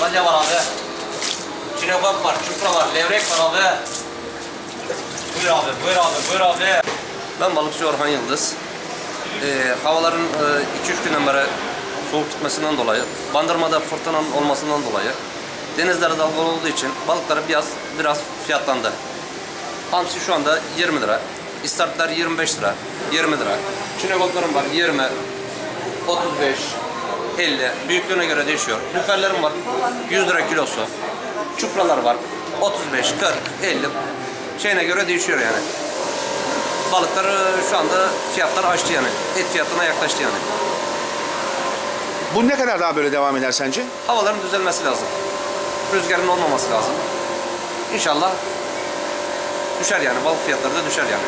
Balya var abi. Çinekop var, çupra var, levrek var abi. Buyur abi, buyur abi, buyur abi. Ben balıkçı Orhan Yıldız. Ee, havaların 2-3 günden beri soğuk gitmesinden dolayı, bandırmada fırtınanın olmasından dolayı, denizlere dalgalı olduğu için balıkları biraz biraz fiyatlandı. Hamsi şu anda 20 lira, istartlar 25 lira, 20 lira. Çinekoplarım var 20, 35, 50, büyüklüğüne göre değişiyor. Lüferlerim var 100 lira kilosu. Çupralar var 35, 40, 50 şeyine göre değişiyor yani. Balıklar şu anda fiyatlar aştı yani. Et fiyatına yaklaştı yani. Bu ne kadar daha böyle devam eder sence? Havaların düzelmesi lazım. Rüzgarın olmaması lazım. İnşallah düşer yani. Balık fiyatları da düşer yani.